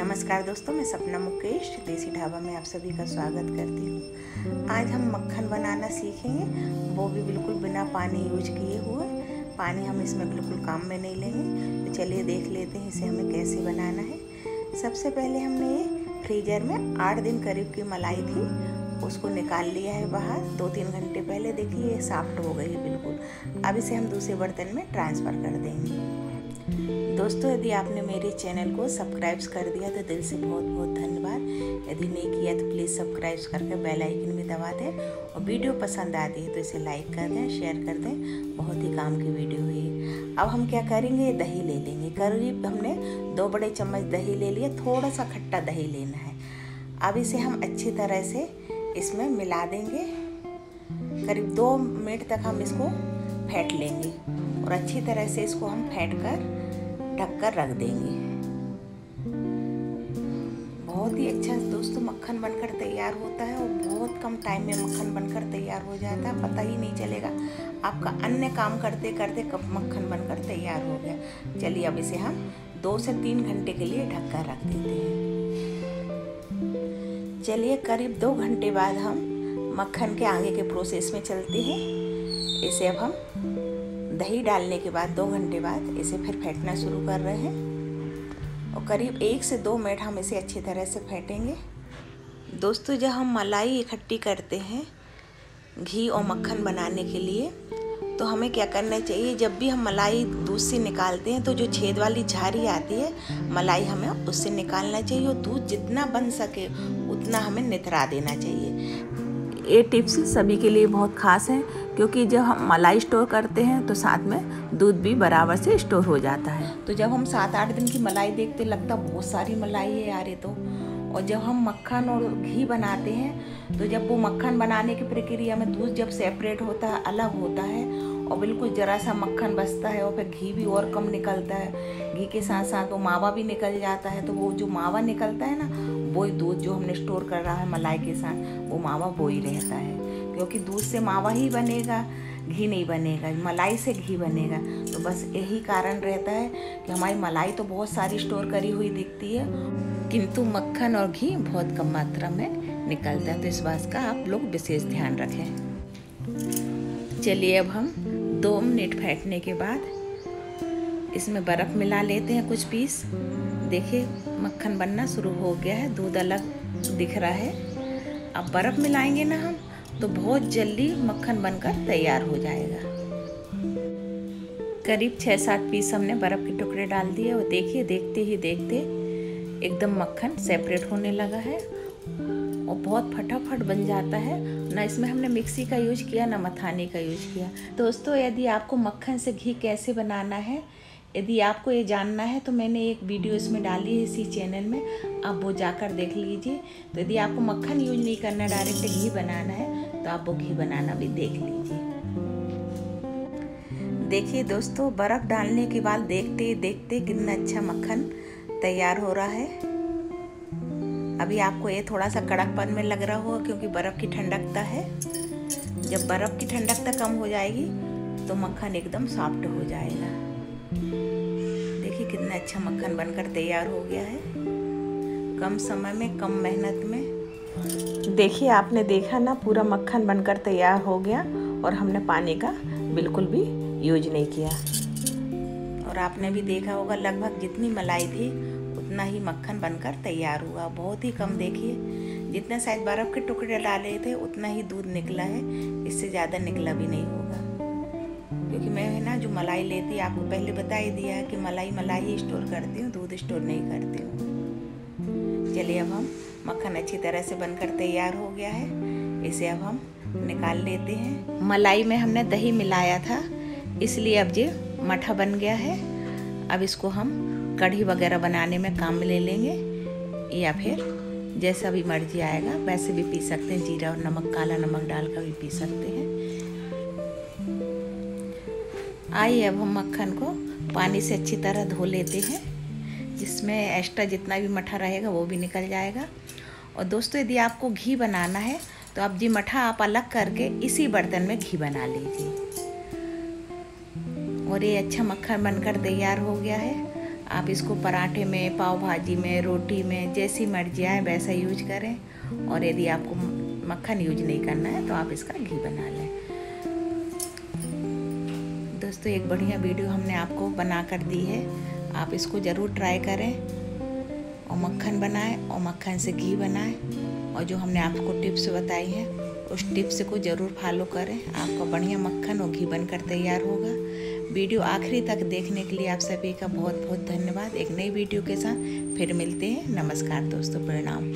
नमस्कार दोस्तों, मैं सपना मुकेश, देसी ढाबा में आप सभी का स्वागत करती हूँ। आज हम मक्खन बनाना सीखेंगे। वो भी बिल्कुल बिना पानी यूज़ किए हुए। पानी हम इसमें बिल्कुल काम में नहीं लेंगे। तो चलिए देख लेते हैं इसे हमें कैसे बनाना है। सबसे पहले हमने ये फ्रीजर में आठ दिन करीब की मलाई थी, उसको निकाल लिया है बाहर। दो तीन घंटे पहले देखिए ये सॉफ्ट हो गई है बिल्कुल। अब इसे हम दूसरे बर्तन में ट्रांसफ़र कर देंगे। दोस्तों, यदि आपने मेरे चैनल को सब्सक्राइब कर दिया तो दिल से बहुत बहुत धन्यवाद। यदि नहीं किया तो प्लीज़ सब्सक्राइब करके बेल आइकन भी दबा दें और वीडियो पसंद आती है तो इसे लाइक कर दें शेयर कर दें। बहुत ही काम की वीडियो है अब हम क्या करेंगे? दही ले लेंगे। करीब हमने दो बड़े चम्मच दही ले लिया। थोड़ा सा खट्टा दही लेना है। अब इसे हम अच्छी तरह से इसमें मिला देंगे। करीब दो मिनट तक हम इसको फेंट लेंगे और अच्छी तरह से इसको हम फेंट कर ढक कर रख देंगे। बहुत ही अच्छा दोस्तों मक्खन बनकर तैयार होता है और बहुत कम टाइम में मक्खन बनकर तैयार हो जाता है, पता ही नहीं चलेगा। आपका अन्य काम करते करते कब मक्खन बनकर तैयार हो गया। चलिए अब इसे हम दो से तीन घंटे के लिए ढक कर रख देते हैं। चलिए करीब दो घंटे बाद हम मक्खन के आगे के प्रोसेस में चलते हैं। इसे अब हम दही डालने के बाद दो घंटे बाद इसे फिर फेंटना शुरू कर रहे हैं। और करीब एक से दो मिनट हम इसे अच्छी तरह से फेंटेंगे। दोस्तों, जब हम मलाई इकट्ठी करते हैं घी और मक्खन बनाने के लिए तो हमें क्या करना चाहिए? जब भी हम मलाई दूध से निकालते हैं तो जो छेद वाली झारी आती है, मलाई हमें उससे निकालना चाहिए और दूध जितना बन सके उतना हमें निथरा देना चाहिए। ये टिप्स सभी के लिए बहुत ख़ास है। क्योंकि जब हम मलाई स्टोर करते हैं तो साथ में दूध भी बराबर से स्टोर हो जाता है। तो जब हम सात आठ दिन की मलाई देखते, लगता बहुत सारी मलाई है यार ये तो। और जब हम मक्खन और घी बनाते हैं तो जब वो मक्खन बनाने की प्रक्रिया में दूध जब सेपरेट होता है, अलग होता है, और बिल्कुल ज़रा सा मक्खन बचता है और फिर घी भी और कम निकलता है। घी के साथ साथ वो मावा भी निकल जाता है तो वो जो मावा निकलता है ना, वो ही दूध जो हमने स्टोर कर रहा है मलाई के साथ, वो मावा वो ही रहता है। क्योंकि दूध से मावा ही बनेगा, घी नहीं बनेगा, मलाई से घी बनेगा। तो बस यही कारण रहता है कि हमारी मलाई तो बहुत सारी स्टोर करी हुई दिखती है। किंतु मक्खन और घी बहुत कम मात्रा में निकलता है। तो इस बात का आप लोग विशेष ध्यान रखें। चलिए अब हम दो मिनट फेंटने के बाद इसमें बर्फ़ मिला लेते हैं कुछ पीस। देखिए, मक्खन बनना शुरू हो गया है, दूध अलग दिख रहा है। अब बर्फ़ मिलाएँगे ना हम? तो बहुत जल्दी मक्खन बनकर तैयार हो जाएगा। करीब छः सात पीस हमने बर्फ़ के टुकड़े डाल दिए और देखिए, देखते ही देखते एकदम मक्खन सेपरेट होने लगा है और बहुत फटाफट बन जाता है। ना इसमें हमने मिक्सी का यूज़ किया, ना मथाने का यूज़ किया। दोस्तों, यदि आपको मक्खन से घी कैसे बनाना है यदि आपको ये जानना है तो मैंने एक वीडियो इसमें डाली है इसी चैनल में, आप वो जाकर देख लीजिए। तो यदि आपको मक्खन यूज़ नहीं करना, डायरेक्ट घी बनाना है तो आप वो घी बनाना भी देख लीजिए। देखिए दोस्तों, बर्फ़ डालने के बाद देखते देखते कितना अच्छा मक्खन तैयार हो रहा है। अभी आपको ये थोड़ा सा कड़कपन में लग रहा होगा, क्योंकि बर्फ़ की ठंडकता है। जब बर्फ़ की ठंडकता कम हो जाएगी तो मक्खन एकदम सॉफ्ट हो जाएगा। देखिए कितना अच्छा मक्खन बनकर तैयार हो गया है। कम समय में, कम मेहनत में। देखिए, आपने देखा ना, पूरा मक्खन बनकर तैयार हो गया और हमने पानी का बिल्कुल भी यूज़ नहीं किया। और आपने भी देखा होगा, लगभग जितनी मलाई थी, उतना ही मक्खन बनकर तैयार हुआ। बहुत ही कम देखिए, जितने शायद बर्फ़ के टुकड़े डाले थे, उतना ही दूध निकला है। इससे ज़्यादा निकला भी नहीं होगा। क्योंकि मैं है ना जो मलाई लेती, आपको पहले बता ही दिया है कि मलाई मलाई ही स्टोर करती हूँ, दूध स्टोर नहीं करती हूँ। चलिए अब हम मक्खन अच्छी तरह से बनकर तैयार हो गया है। इसे अब हम निकाल लेते हैं। मलाई में हमने दही मिलाया था, इसलिए अब ये मठा बन गया है। अब इसको हम कढ़ी वगैरह बनाने में काम ले लेंगे, या फिर जैसा भी मर्ज़ी आएगा, वैसे भी पी सकते हैं। जीरा और नमक, काला नमक डाल कर भी पी सकते हैं। आइए, अब हम मक्खन को पानी से अच्छी तरह धो लेते हैं। जिसमें एक्स्ट्रा जितना भी मठा रहेगा, वो भी निकल जाएगा। और दोस्तों, यदि आपको घी बनाना है तो अब जी मठा आप अलग करके इसी बर्तन में घी बना लीजिए। और ये अच्छा मक्खन बनकर तैयार हो गया है। आप इसको पराठे में, पाव भाजी में, रोटी में, जैसी मर्ज़ी आए, वैसा यूज़ करें। और यदि आपको मक्खन यूज़ नहीं करना है तो आप इसका घी बना लें। दोस्तों, एक बढ़िया वीडियो हमने आपको बना कर दी है। आप इसको ज़रूर ट्राई करें और मक्खन बनाएँ और मक्खन से घी बनाएँ। और जो हमने आपको टिप्स बताई हैं, उस टिप्स को ज़रूर फॉलो करें। आपका बढ़िया मक्खन और घी बनकर तैयार होगा। वीडियो आखिरी तक देखने के लिए आप सभी का बहुत बहुत धन्यवाद एक नई वीडियो के साथ। फिर मिलते हैं। नमस्कार दोस्तों, प्रणाम।